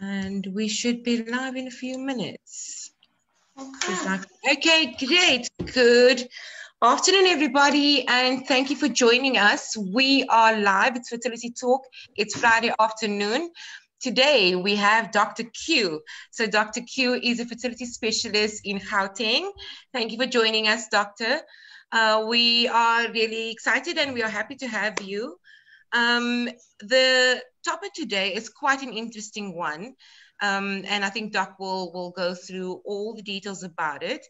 And we should be live in a few minutes. Okay. Okay, great. Good afternoon, everybody, and thank you for joining us. We are live. It's Fertility Talk. It's Friday afternoon. Today we have Dr. Q. So Dr. Q is a fertility specialist in Gauteng. Thank you for joining us, Doctor. Uh, we are really excited and we are happy to have you. Um, the topic today is quite an interesting one. Um, and I think Doc will, will go through all the details about it.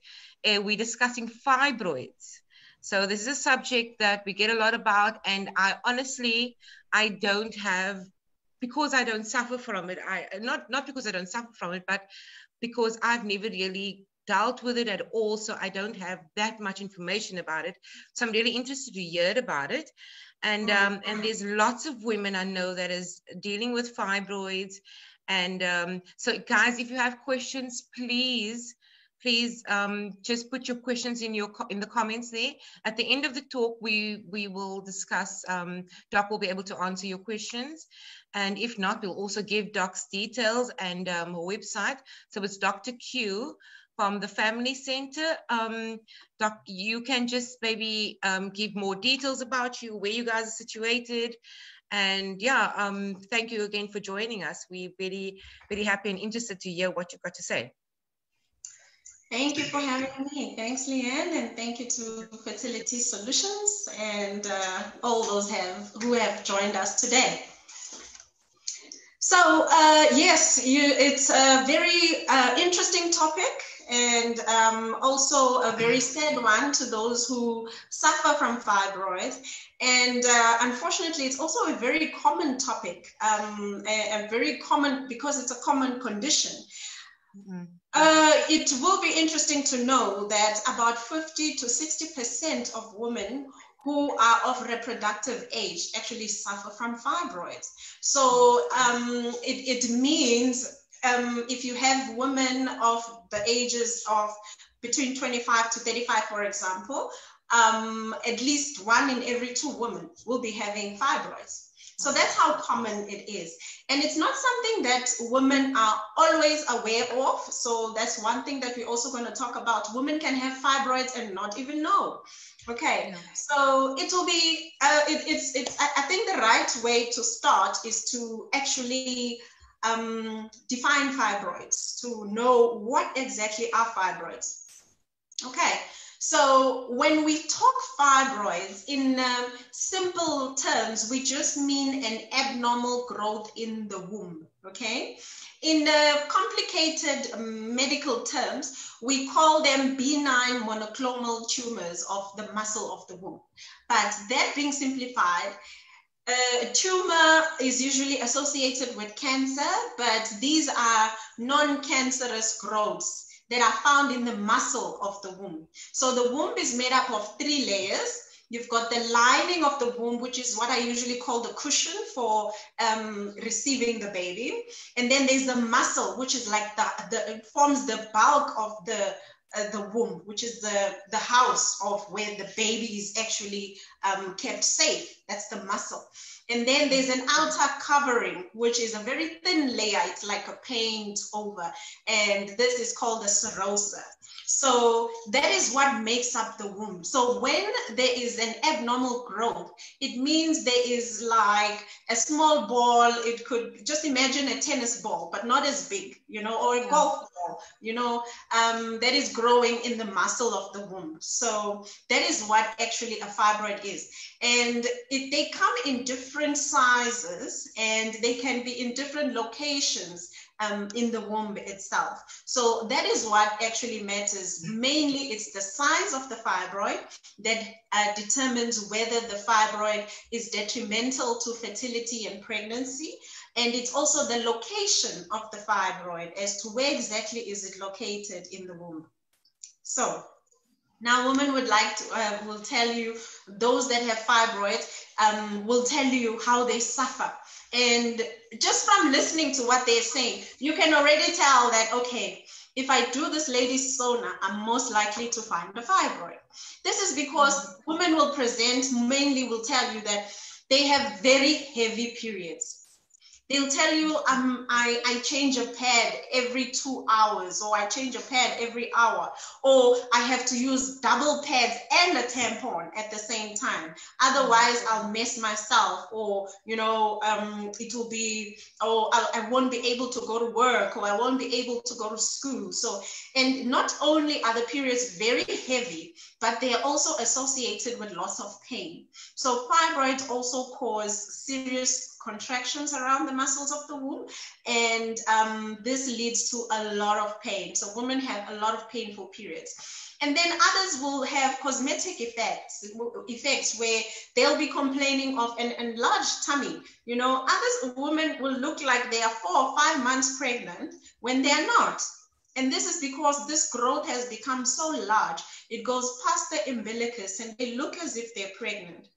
Uh, we're discussing fibroids. So this is a subject that we get a lot about, and I honestly, I don't have, because I don't suffer from it. I not not because I don't suffer from it, but because I've never really dealt with it at all. So I don't have that much information about it. So I'm really interested to hear about it and um, and there's lots of women I know that is dealing with fibroids. And um, so, guys, if you have questions, please please um, just put your questions in your in the comments there. At the end of the talk, we we will discuss. Um, Doc will be able to answer your questions, and if not, we'll also give Doc's details and um, her website. So it's Dr. Q from the Family Center. Um, Doc, you can just maybe um, give more details about you, where you guys are situated. And yeah, um, thank you again for joining us. We're very, very happy and interested to hear what you've got to say. Thank you for having me. Thanks, Leanne, and thank you to Fertility Solutions and uh, all those have who have joined us today. So uh, yes, you, it's a very uh, interesting topic and um, also a very sad one to those who suffer from fibroids. And uh, unfortunately, it's also a very common topic, um, a, a, very common, because it's a common condition. Mm-hmm. Uh, it will be interesting to know that about 50 to 60% of women who are of reproductive age actually suffer from fibroids. So um, it, it means um, if you have women of the ages of between 25 to 35, for example, um, at least one in every two women will be having fibroids. So that's how common it is. And it's not something that women are always aware of. So that's one thing that we're also going to talk about. Women can have fibroids and not even know. Okay, yeah. so it will be, uh, it, it's, it's, I think the right way to start is to actually um, define fibroids, to know what exactly are fibroids. Okay, so when we talk fibroids in um, simple terms, we just mean an abnormal growth in the womb, okay? In uh, complicated medical terms, we call them benign monoclonal tumors of the muscle of the womb. But that being simplified, a tumor is usually associated with cancer, but these are non-cancerous growths that are found in the muscle of the womb. So the womb is made up of three layers. You've got the lining of the womb, which is what I usually call the cushion for um, receiving the baby. And then there's the muscle, which is like the, the forms the bulk of the uh, the womb, which is the, the house of where the baby is actually um, kept safe. That's the muscle. And then there's an outer covering, which is a very thin layer. It's like a paint over. And this is called the serosa. So that is what makes up the womb. So when there is an abnormal growth, it means there is like a small ball. It could just imagine a tennis ball, but not as big, you know, or a golf ball, you know, um, that is growing in the muscle of the womb. So that is what actually a fibroid is. And it, they come in different sizes and they can be in different locations um, in the womb itself. So that is what actually matters. Mainly, it's the size of the fibroid that uh, determines whether the fibroid is detrimental to fertility and pregnancy. And it's also the location of the fibroid as to where exactly is it located in the womb. So now women would like to, uh, will tell you, those that have fibroids um, will tell you how they suffer and just from listening to what they're saying, you can already tell that, okay, if I do this lady's sonar, I'm most likely to find a fibroid. This is because women will present, mainly will tell you that they have very heavy periods. They'll tell you, um, I, I change a pad every two hours, or I change a pad every hour, or I have to use double pads and a tampon at the same time. Otherwise, I'll mess myself, or, you know, um, it will be, or I, I won't be able to go to work, or I won't be able to go to school. So, and not only are the periods very heavy, but they are also associated with lots of pain. So fibroids also cause serious contractions around the muscles of the womb, and um, this leads to a lot of pain. So women have a lot of painful periods. And then others will have cosmetic effects, effects where they'll be complaining of an enlarged tummy. You know, others women will look like they are four or five months pregnant when they're not. And this is because this growth has become so large, it goes past the umbilicus and they look as if they're pregnant.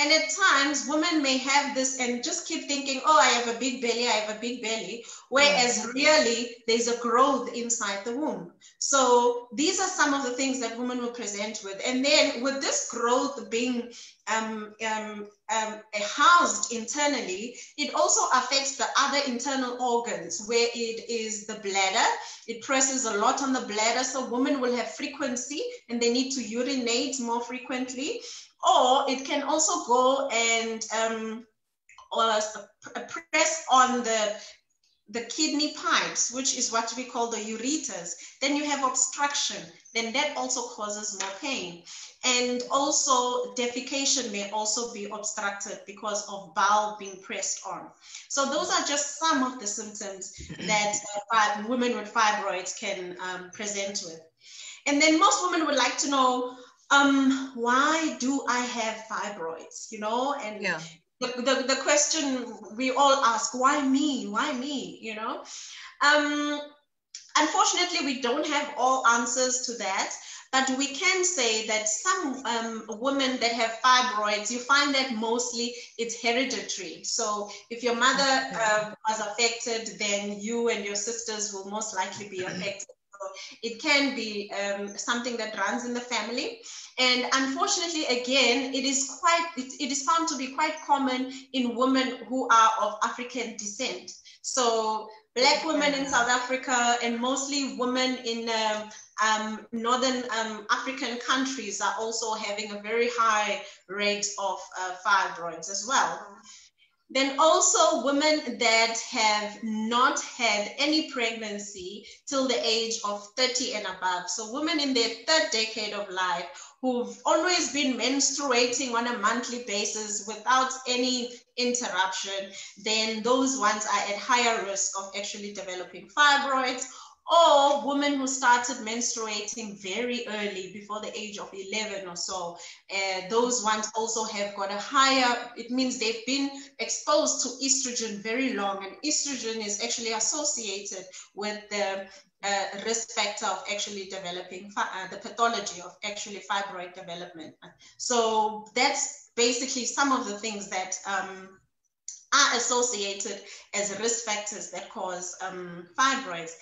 And at times, women may have this and just keep thinking, oh, I have a big belly, I have a big belly, whereas really there's a growth inside the womb. So these are some of the things that women will present with. And then with this growth being um, um, um, housed internally, it also affects the other internal organs where it is the bladder. It presses a lot on the bladder. So women will have frequency and they need to urinate more frequently or it can also go and um, uh, press on the the kidney pipes, which is what we call the ureters, then you have obstruction, then that also causes more pain. And also defecation may also be obstructed because of bowel being pressed on. So those are just some of the symptoms that uh, women with fibroids can um, present with. And then most women would like to know, um, why do I have fibroids? You know, and yeah. The, the, the question we all ask, why me? Why me? You know? Um, unfortunately, we don't have all answers to that. But we can say that some um, women that have fibroids, you find that mostly it's hereditary. So if your mother uh, was affected, then you and your sisters will most likely be affected it can be um, something that runs in the family. And unfortunately, again, it is quite, it, it is found to be quite common in women who are of African descent. So black women in South Africa and mostly women in um, um, northern um, African countries are also having a very high rate of uh, fibroids as well. Then also women that have not had any pregnancy till the age of 30 and above. So women in their third decade of life who've always been menstruating on a monthly basis without any interruption, then those ones are at higher risk of actually developing fibroids or women who started menstruating very early before the age of 11 or so uh, those ones also have got a higher it means they've been exposed to estrogen very long and estrogen is actually associated with the uh, risk factor of actually developing uh, the pathology of actually fibroid development so that's basically some of the things that um, are associated as risk factors that cause um, fibroids.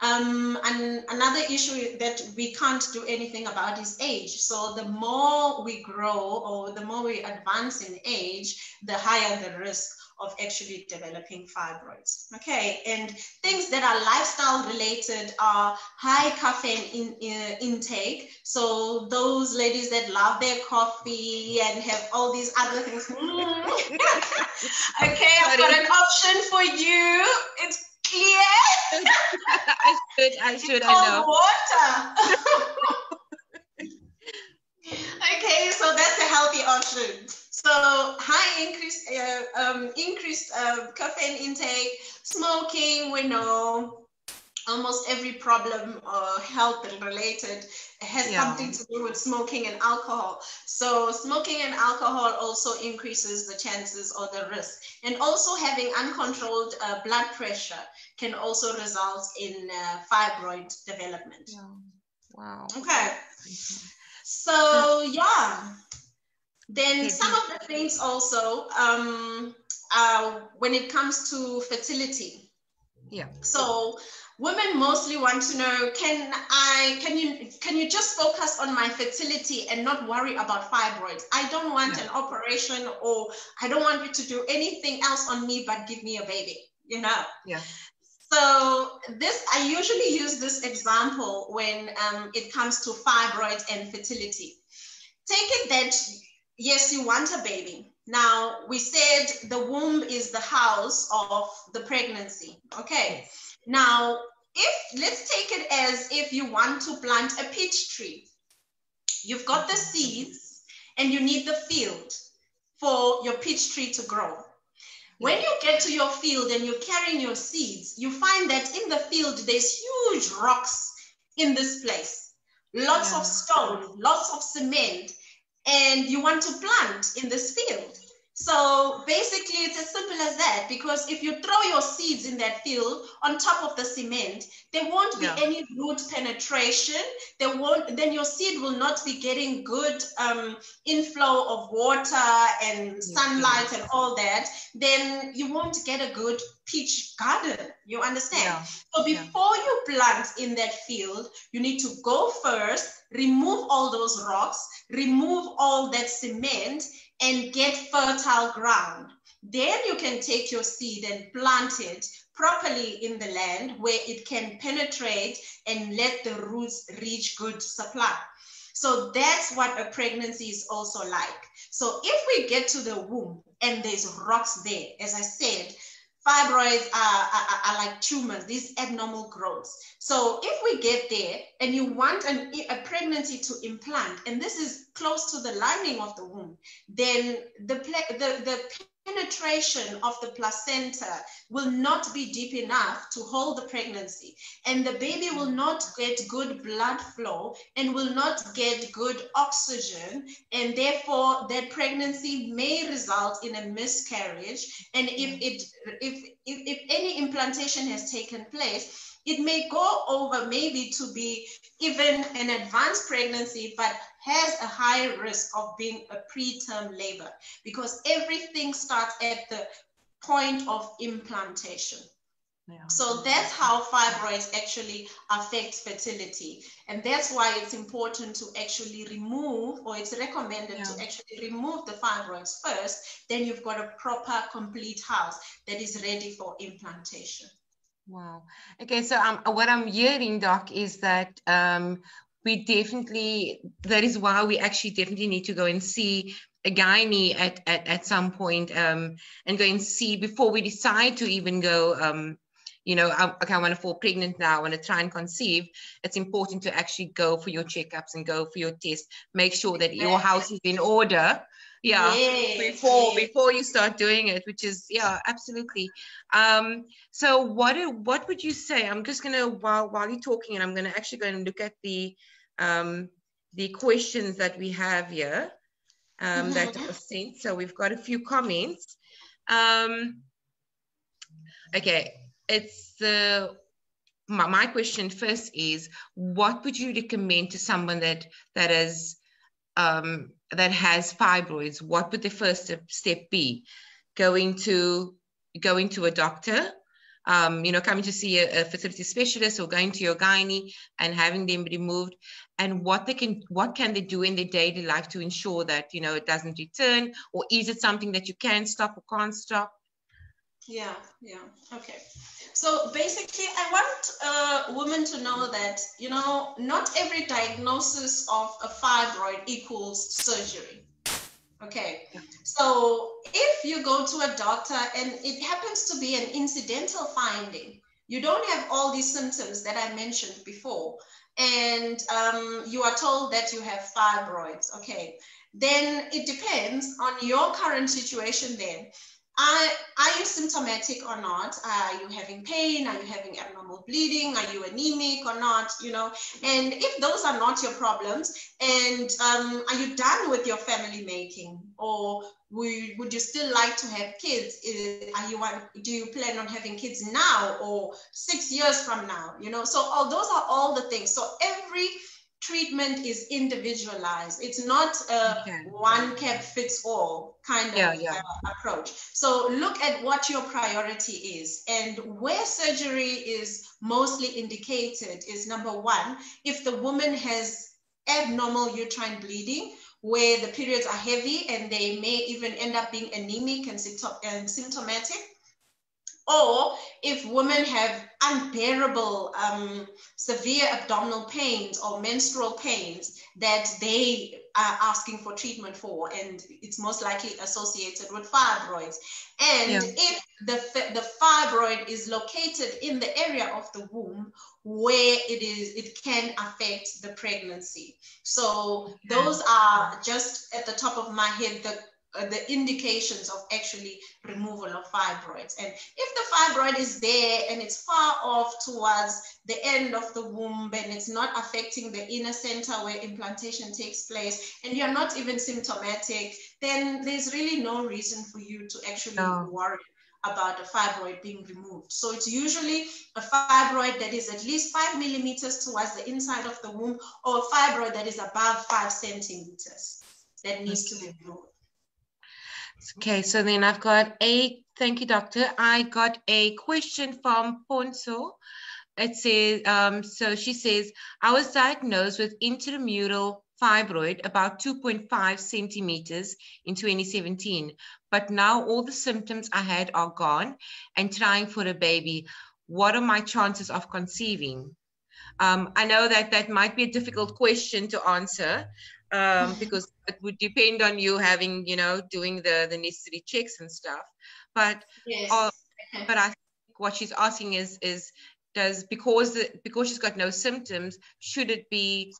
Um, and another issue that we can't do anything about is age. So the more we grow or the more we advance in age, the higher the risk of actually developing fibroids. Okay, and things that are lifestyle related are high caffeine in, in, intake. So those ladies that love their coffee and have all these other things. okay, I've got an option for you. It's clear. I should, I should, it's I know. water. okay, so that's a healthy option. So high increased, uh, um, increased uh, caffeine intake, smoking, we know almost every problem uh, health and related has yeah. something to do with smoking and alcohol. So smoking and alcohol also increases the chances or the risk. And also having uncontrolled uh, blood pressure can also result in uh, fibroid development. Yeah. Wow. Okay. So yeah. Then some of the things also um, uh, when it comes to fertility Yeah. So women mostly want to know can i can you can you just focus on my fertility and not worry about fibroids? I don't want yeah. an operation or i don't want you to do anything else on me but give me a baby you know? Yeah. So this i usually use this example when um, it comes to fibroids and fertility. Take it that yes you want a baby now we said the womb is the house of the pregnancy okay now, if let's take it as if you want to plant a peach tree, you've got the seeds and you need the field for your peach tree to grow. When you get to your field and you're carrying your seeds, you find that in the field there's huge rocks in this place, lots yeah. of stone, lots of cement, and you want to plant in this field. So basically, it's as simple as that. Because if you throw your seeds in that field on top of the cement, there won't be yeah. any root penetration. There won't. Then your seed will not be getting good um, inflow of water and sunlight and all that. Then you won't get a good peach garden. You understand? Yeah. So before yeah. you plant in that field, you need to go first, remove all those rocks, remove all that cement and get fertile ground. Then you can take your seed and plant it properly in the land where it can penetrate and let the roots reach good supply. So that's what a pregnancy is also like. So if we get to the womb and there's rocks there, as I said, fibroids are, are, are, like tumors, these abnormal growths. So if we get there and you want an, a pregnancy to implant, and this is close to the lining of the womb, then the, the, the penetration of the placenta will not be deep enough to hold the pregnancy. And the baby will not get good blood flow and will not get good oxygen. And therefore that pregnancy may result in a miscarriage. And if mm. it if if, if any implantation has taken place it may go over maybe to be even an advanced pregnancy, but has a high risk of being a preterm labor because everything starts at the point of implantation. Yeah. So that's how fibroids actually affect fertility. And that's why it's important to actually remove, or it's recommended yeah. to actually remove the fibroids first. Then you've got a proper, complete house that is ready for implantation. Wow. Okay, so um, what I'm hearing, Doc, is that um, we definitely, that is why we actually definitely need to go and see a gynae at, at, at some point um, and go and see before we decide to even go, um, you know, I, okay, I want to fall pregnant now, I want to try and conceive. It's important to actually go for your checkups and go for your test. Make sure that your house is in order yeah yes, before yes. before you start doing it which is yeah absolutely um so what what would you say i'm just gonna while while you're talking and i'm gonna actually go and look at the um the questions that we have here um that mm-hmm. are sent so we've got a few comments um okay it's the my, my question first is what would you recommend to someone that that is um that has fibroids, what would the first step be? Going to going to a doctor, um, you know, coming to see a, a, fertility specialist or going to your gynae and having them removed, and what they can what can they do in their daily life to ensure that you know it doesn't return, or is it something that you can stop or can't stop? Yeah, yeah, okay. So basically, I want a woman to know that, you know, not every diagnosis of a fibroid equals surgery. Okay. So if you go to a doctor and it happens to be an incidental finding, you don't have all these symptoms that I mentioned before, and um, you are told that you have fibroids, okay, then it depends on your current situation then are, you symptomatic or not? Are you having pain? Are you having abnormal bleeding? Are you anemic or not? You know, and if those are not your problems, and um, are you done with your family making, or would, would you still like to have kids? Are you do you plan on having kids now or six years from now? You know, so all those are all the things. So every treatment is individualized. It's not a okay. one cap fits all kind of yeah, yeah. Uh, approach. So look at what your priority is and where surgery is mostly indicated is number one, if the woman has abnormal uterine bleeding, where the periods are heavy and they may even end up being anemic and, symptomatic or if women have unbearable um, severe abdominal pains or menstrual pains that they are asking for treatment for and it's most likely associated with fibroids. And yeah. if the, the fibroid is located in the area of the womb where it is it can affect the pregnancy. So those are just at the top of my head the Uh, the indications of actually removal of fibroids. And if the fibroid is there and it's far off towards the end of the womb and it's not affecting the inner center where implantation takes place and you're not even symptomatic, then there's really no reason for you to actually no. worry about a fibroid being removed. So it's usually a fibroid that is at least five millimeters towards the inside of the womb or a fibroid that is above five centimeters that needs to be removed. Okay, so then I've got a, thank you, doctor. I got a question from Ponso. It says, um, so she says, I was diagnosed with intramural fibroid about 2.5 centimeters in 2017, but now all the symptoms I had are gone and trying for a baby. What are my chances of conceiving? Um, I know that that might be a difficult question to answer, um, because it would depend on you having, you know, doing the, the necessary checks and stuff. But, yes. uh, but I think what she's asking is, is does, because, the, because she's got no symptoms, should it be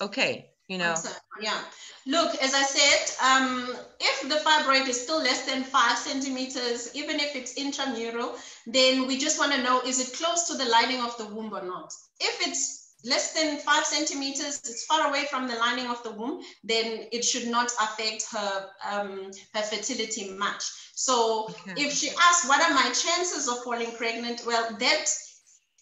okay? You know? Yeah. Look, as I said, um, if the fibroid is still less than five centimeters, even if it's intramural, then we just want to know, is it close to the lining of the womb or not? If it's less than five centimeters, it's far away from the lining of the womb, then it should not affect her, um, her fertility much. So okay. if she asks, what are my chances of falling pregnant? Well, that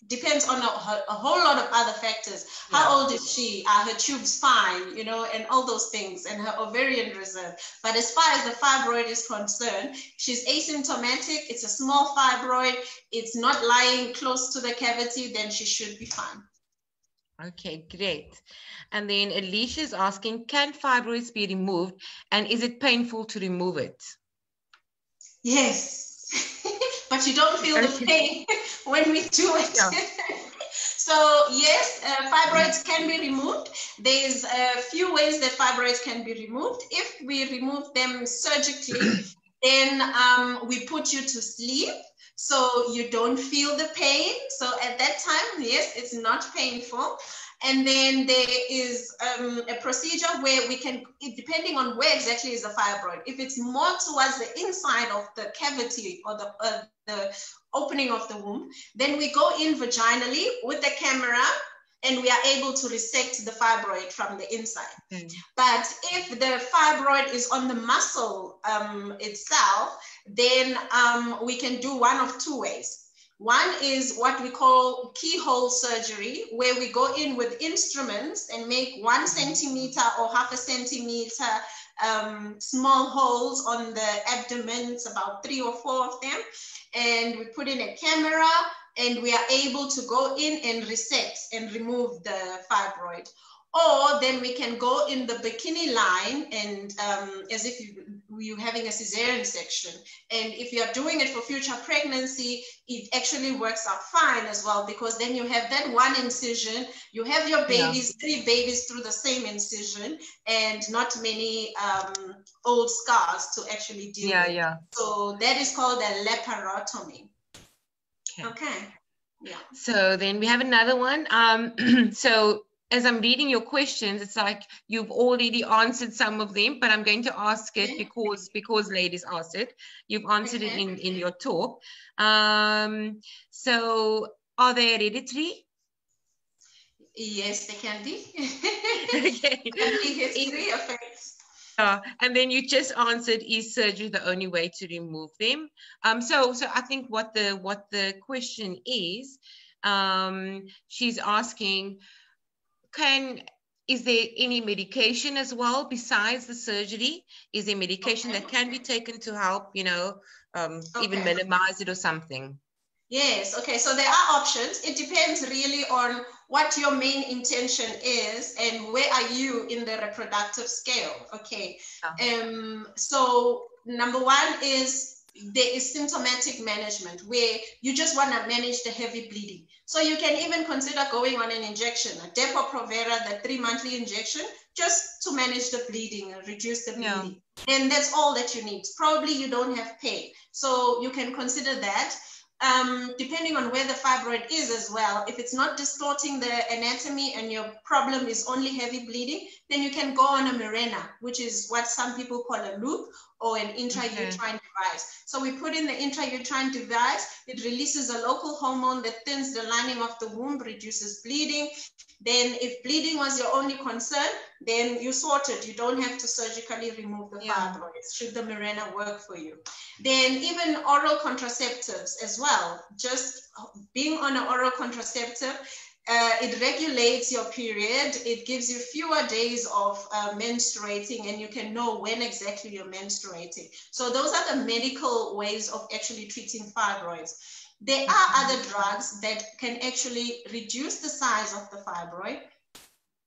depends on a, a whole lot of other factors. Yeah. How old is she? Are her tubes fine? You know, and all those things, and her ovarian reserve. But as far as the fibroid is concerned, she's asymptomatic. It's a small fibroid. It's not lying close to the cavity. Then she should be fine. Okay, great. And then Alicia is asking, can fibroids be removed and is it painful to remove it? Yes, but you don't feel okay. the pain when we do it. Yeah. so yes, uh, fibroids can be removed. There's a few ways that fibroids can be removed. If we remove them surgically, then um, we put you to sleep so you don't feel the pain. So at that time, yes, it's not painful. And then there is um, a procedure where we can, depending on where exactly is the fibroid, if it's more towards the inside of the cavity or the, uh, the opening of the womb, then we go in vaginally with the camera and we are able to resect the fibroid from the inside. Mm. But if the fibroid is on the muscle um, itself, then um, we can do one of two ways. One is what we call keyhole surgery, where we go in with instruments and make one centimeter or half a centimeter um, small holes on the abdomen. It's about three or four of them. And we put in a camera and we are able to go in and resect and remove the fibroid. Or then we can go in the bikini line and um, as if you, you're having a cesarean section. And if you're doing it for future pregnancy, it actually works out fine as well because then you have that one incision, you have your babies, yeah. three babies through the same incision, and not many um, old scars to actually deal yeah, with. Yeah. So that is called a laparotomy. Okay. okay. Yeah. So then we have another one. Um, so as I'm reading your questions, it's like you've already answered some of them, but I'm going to ask it because because ladies asked it. You've answered it in, in your talk. Um, so are they hereditary? Yes, they can be. okay. can be history effects. Uh, and then you just answered is surgery the only way to remove them um so so i think what the what the question is um she's asking can is there any medication as well besides the surgery? Is there medication okay. that can be taken to help, you know, um, okay. even minimize it or something? Yes, okay, so there are options. It depends really on what your main intention is and where are you in the reproductive scale, okay? Yeah. Um, so number one is there is symptomatic management where you just want to manage the heavy bleeding. So you can even consider going on an injection, a Depo-Provera, the three monthly injection, just to manage the bleeding and reduce the bleeding. Yeah. And that's all that you need. Probably you don't have pain. So you can consider that um, depending on where the fibroid is as well, if it's not distorting the anatomy and your problem is only heavy bleeding, then you can go on a Mirena, which is what some people call a loop or an intrauterine okay. device. So we put in the intrauterine device, it releases a local hormone that thins the lining of the womb, reduces bleeding. Then if bleeding was your only concern, then you sort it. You don't have to surgically remove the yeah. fibroids should the Mirena work for you. Then even oral contraceptives as well, just being on an oral contraceptive, uh, it regulates your period. It gives you fewer days of uh, menstruating and you can know when exactly you're menstruating. So those are the medical ways of actually treating fibroids. There are other drugs that can actually reduce the size of the fibroid.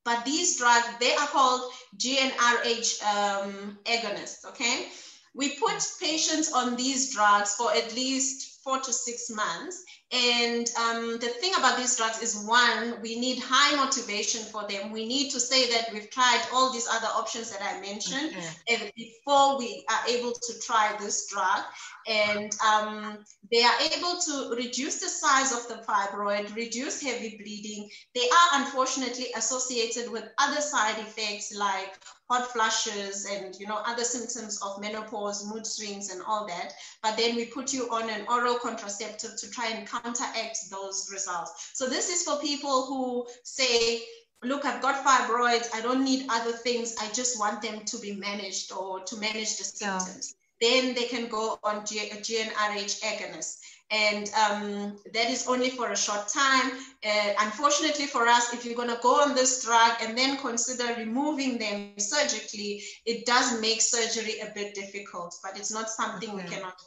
But these drugs, they are called GnRH um, agonists, okay? We put patients on these drugs for at least four to six months and um, the thing about these drugs is one, we need high motivation for them. We need to say that we've tried all these other options that I mentioned okay. before we are able to try this drug. And um, they are able to reduce the size of the fibroid, reduce heavy bleeding. They are unfortunately associated with other side effects like hot flushes and you know other symptoms of menopause, mood swings and all that. But then we put you on an oral contraceptive to try and counteract those results. So this is for people who say, look, I've got fibroids, I don't need other things, I just want them to be managed or to manage the symptoms. Yeah. Then they can go on G- GnRH agonist and um, that is only for a short time. Uh, unfortunately for us, if you're going to go on this drug and then consider removing them surgically, it does make surgery a bit difficult, but it's not something we cannot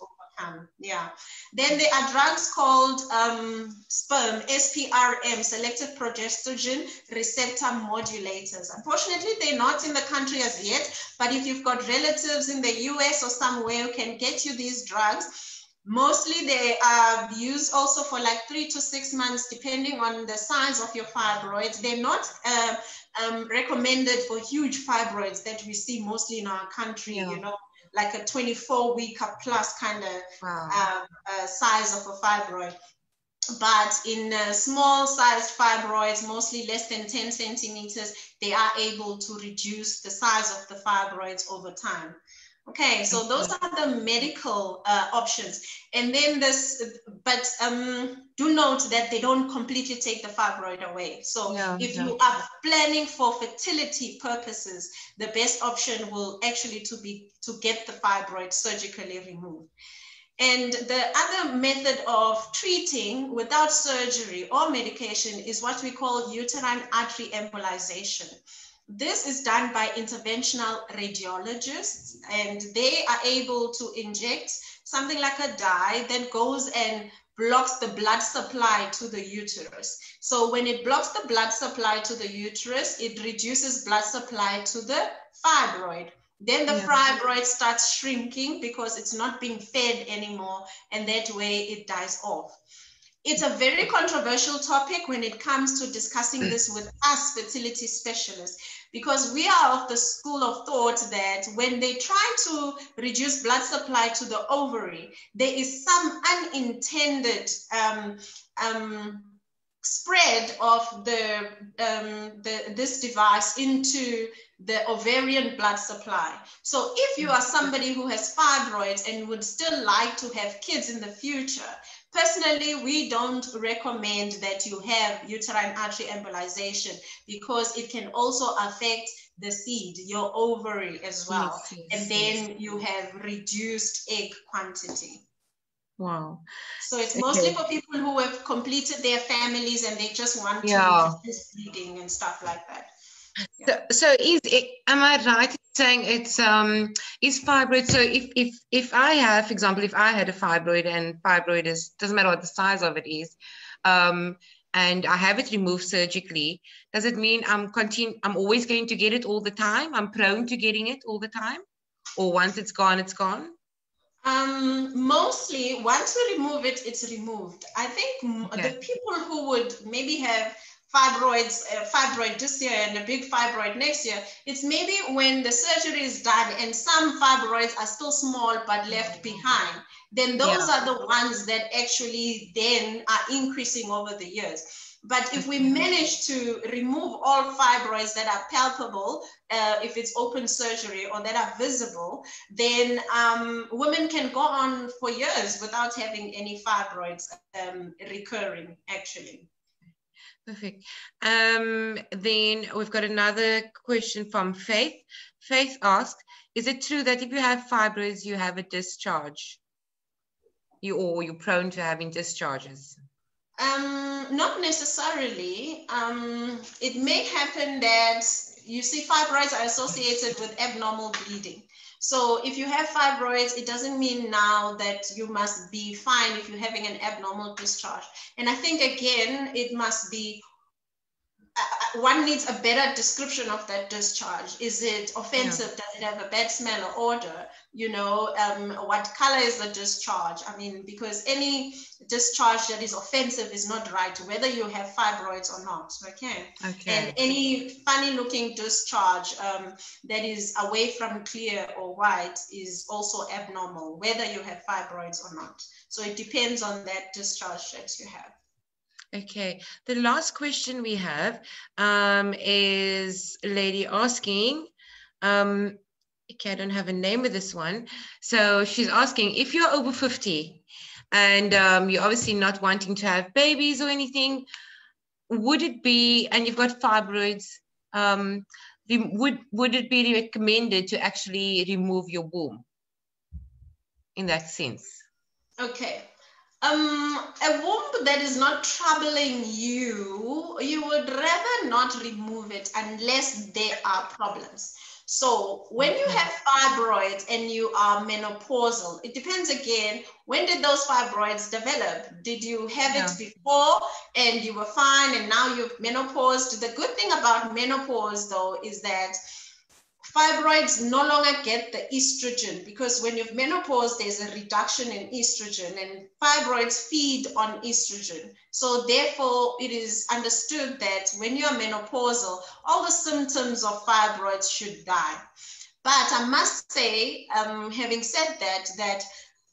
overcome. Yeah. Then there are drugs called um, sperm, SPRM, selective progesterone receptor modulators. Unfortunately, they're not in the country as yet, but if you've got relatives in the US or somewhere who can get you these drugs, Mostly they are used also for like three to six months, depending on the size of your fibroids. They're not uh, um, recommended for huge fibroids that we see mostly in our country, yeah. you know, like a 24 week plus kind of wow. uh, uh, size of a fibroid. But in uh, small sized fibroids, mostly less than 10 centimeters, they are able to reduce the size of the fibroids over time. Okay, so those are the medical uh, options. And then this, but um, do note that they don't completely take the fibroid away. So if you are planning for fertility purposes, the best option will actually to be to get the fibroid surgically removed. And the other method of treating without surgery or medication is what we call uterine artery embolization. This is done by interventional radiologists, and they are able to inject something like a dye that goes and blocks the blood supply to the uterus. So when it blocks the blood supply to the uterus, it reduces blood supply to the fibroid. Then the yeah. fibroid starts shrinking because it's not being fed anymore, and that way it dies off. It's a very controversial topic when it comes to discussing this with us fertility specialists because we are of the school of thought that when they try to reduce blood supply to the ovary, there is some unintended um, um, spread of the, um, the, this device into the ovarian blood supply. So if you are somebody who has fibroids and would still like to have kids in the future, Personally, we don't recommend that you have uterine artery embolization because it can also affect the seed, your ovary as well. Yes, yes, and then yes. you have reduced egg quantity. Wow. So it's mostly okay. for people who have completed their families and they just want to yeah. resist bleeding and stuff like that. So, so is it, am I right saying it's um is fibroid? So if if if I have, for example, if I had a fibroid and fibroid is doesn't matter what the size of it is, um, and I have it removed surgically, does it mean I'm continue I'm always going to get it all the time? I'm prone to getting it all the time, or once it's gone, it's gone. Um, mostly, once we remove it, it's removed. I think okay. the people who would maybe have fibroids, uh, fibroid this year and a big fibroid next year, it's maybe when the surgery is done and some fibroids are still small but left behind, then those yeah. are the ones that actually then are increasing over the years. But if we manage to remove all fibroids that are palpable, uh, if it's open surgery or that are visible, then um, women can go on for years without having any fibroids um, recurring, actually. Perfect. Um, then we've got another question from Faith. Faith asked, is it true that if you have fibroids, you have a discharge? You or you're prone to having discharges? Um, not necessarily. Um, it may happen that you see fibroids are associated with abnormal bleeding. So if you have fibroids, it doesn't mean now that you must be fine if you're having an abnormal discharge. And I think again, it must be one needs a better description of that discharge. Is it offensive? Yeah. Does it have a bad smell or odor? You know, um, what color is the discharge? I mean, because any discharge that is offensive is not right, whether you have fibroids or not. Okay. Okay. And any funny looking discharge um, that is away from clear or white is also abnormal, whether you have fibroids or not. So it depends on that discharge that you have. Okay, the last question we have um, is a lady asking, um, okay, I don't have a name with this one. So she's asking if you're over 50 and um, you're obviously not wanting to have babies or anything, would it be, and you've got fibroids, um, would, would it be recommended to actually remove your womb in that sense? Okay, um, a womb that is not troubling you, you would rather not remove it unless there are problems. So when you have fibroids and you are menopausal, it depends again, when did those fibroids develop? Did you have yeah. it before and you were fine and now you've menopaused? The good thing about menopause though is that fibroids no longer get the estrogen because when you've menopause, there's a reduction in estrogen and fibroids feed on estrogen. So therefore, it is understood that when you're menopausal, all the symptoms of fibroids should die. But I must say, um, having said that, that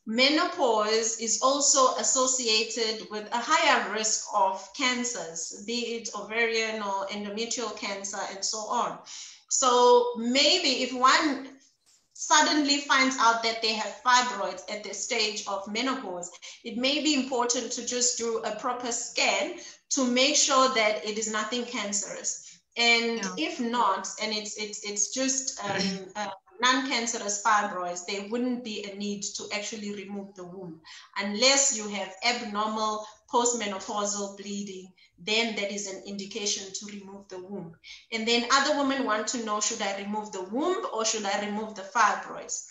menopause is also associated with a higher risk of cancers, be it ovarian or endometrial cancer and so on. So maybe if one suddenly finds out that they have fibroids at the stage of menopause, it may be important to just do a proper scan to make sure that it is nothing cancerous. And yeah. if not, and it's it's it's just um, uh, non-cancerous fibroids, there wouldn't be a need to actually remove the womb unless you have abnormal postmenopausal bleeding then that is an indication to remove the womb. And then other women want to know, should I remove the womb or should I remove the fibroids?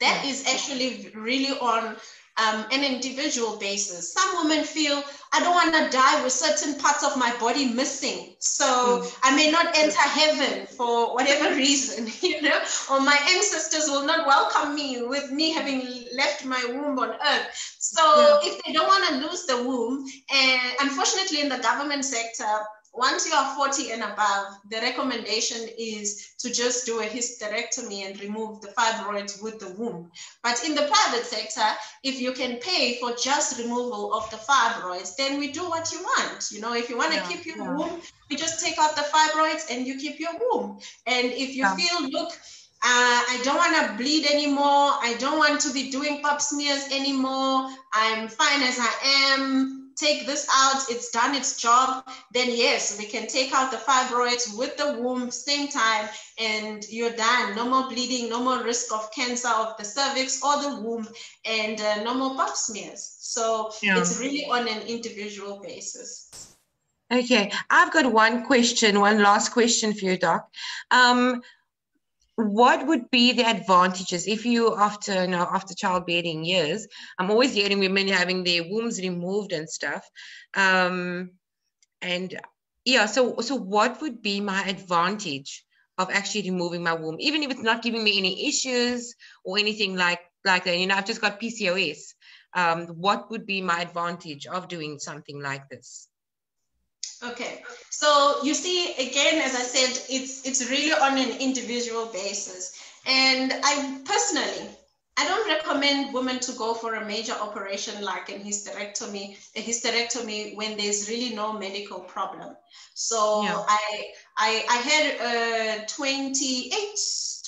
That is actually really on um, an individual basis. Some women feel I don't want to die with certain parts of my body missing, so mm. I may not enter heaven for whatever reason, you know, or my ancestors will not welcome me with me having left my womb on earth. So yeah. if they don't want to lose the womb, and unfortunately in the government sector, once you are 40 and above, the recommendation is to just do a hysterectomy and remove the fibroids with the womb. But in the private sector, if you can pay for just removal of the fibroids, then we do what you want. You know, if you want to yeah, keep your yeah. womb, we just take out the fibroids and you keep your womb. And if you yeah. feel, look, uh, I don't want to bleed anymore. I don't want to be doing pap smears anymore. I'm fine as I am take this out, it's done its job, then yes, we can take out the fibroids with the womb same time and you're done. No more bleeding, no more risk of cancer of the cervix or the womb and uh, no more pap smears. So yeah. it's really on an individual basis. Okay, I've got one question, one last question for you, Doc. Um, what would be the advantages if you after you know after childbearing years i'm always hearing women having their wombs removed and stuff um and yeah so so what would be my advantage of actually removing my womb? Even if it's not giving me any issues or anything like like that you know i've just got pcos um what would be my advantage of doing something like this Okay, so you see, again, as I said, it's it's really on an individual basis, and I personally, I don't recommend women to go for a major operation like a hysterectomy, a hysterectomy when there's really no medical problem. So yeah. I, I I had a 28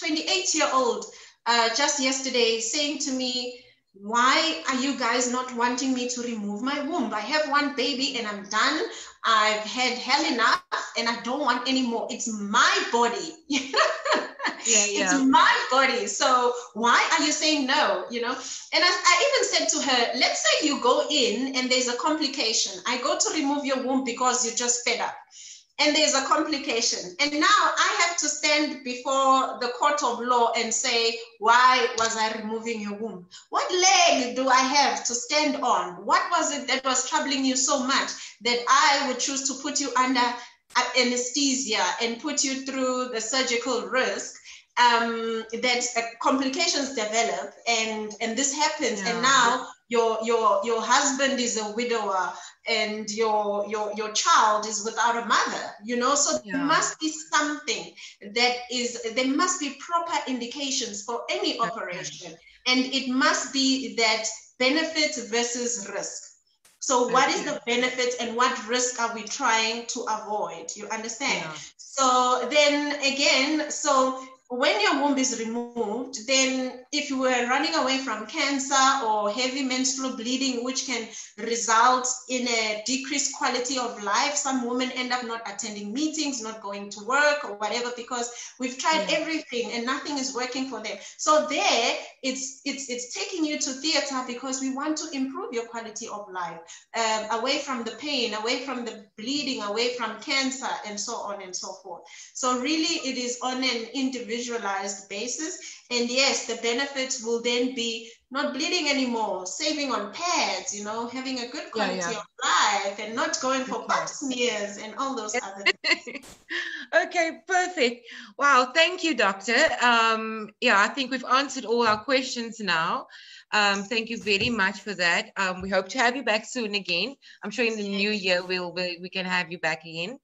28 year old uh, just yesterday saying to me why are you guys not wanting me to remove my womb? I have one baby and I'm done. I've had hell enough and I don't want any more. It's my body. yeah, yeah. It's my body. So why are you saying no? You know? And I, I even said to her, let's say you go in and there's a complication. I go to remove your womb because you're just fed up and there's a complication. And now I have to stand before the court of law and say, why was I removing your womb? What leg do I have to stand on? What was it that was troubling you so much that I would choose to put you under anesthesia and put you through the surgical risk? Um, that uh, complications develop and and this happens yeah. and now your your your husband is a widower and your your your child is without a mother you know? So yeah. there must be something that is there must be proper indications for any operation. And it must be that benefit versus risk. So what is the benefit and what risk are we trying to avoid? You understand? Yeah. so then again so when your womb is removed, then if you were running away from cancer or heavy menstrual bleeding, which can result in a decreased quality of life, some women end up not attending meetings, not going to work or whatever, because we've tried yeah. everything and nothing is working for them. So there, it's it's it's taking you to theater because we want to improve your quality of life, um, away from the pain, away from the bleeding, away from cancer, and so on and so forth. So really, it is on an individual visualized basis. And yes, the benefits will then be not bleeding anymore, saving on pads, you know, having a good quality yeah, yeah. of life and not going for Pap smears and all those other things. okay, perfect. Wow, thank you, doctor. Um, yeah, I think we've answered all our questions now. Um, thank you very much for that. Um, we hope to have you back soon again. I'm sure in the new year we'll, we, we can have you back again.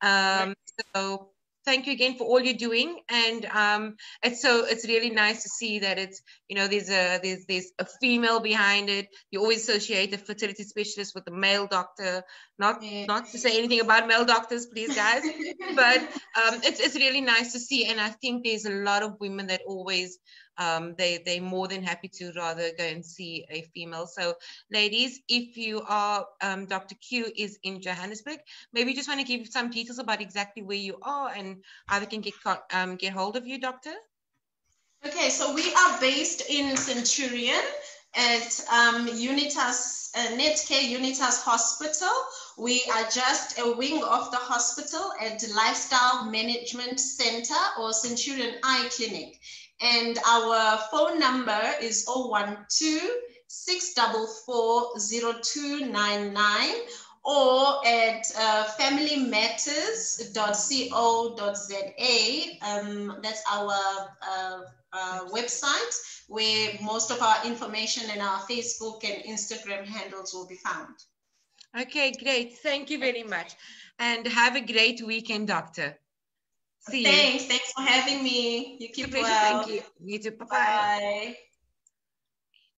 Um, so thank you again for all you're doing and um, it's so it's really nice to see that it's you know there's a there's there's a female behind it you always associate a fertility specialist with a male doctor not yeah. not to say anything about male doctors please guys but um, it's, it's really nice to see and i think there's a lot of women that always um, they they're more than happy to rather go and see a female. So, ladies, if you are um, Dr. Q is in Johannesburg, maybe you just want to give some details about exactly where you are and they can get um, get hold of you, Doctor. Okay, so we are based in Centurion at um, Unitas uh, Netcare Unitas Hospital. We are just a wing of the hospital at Lifestyle Management Center or Centurion Eye Clinic. And our phone number is 012 644 or at uh, familymatters.co.za. Um, that's our uh, uh, website where most of our information and our Facebook and Instagram handles will be found. Okay, great. Thank you very much. And have a great weekend, Doctor. See Thanks. You. Thanks for having me. You keep well. Thank you. You too. Bye-bye. Bye.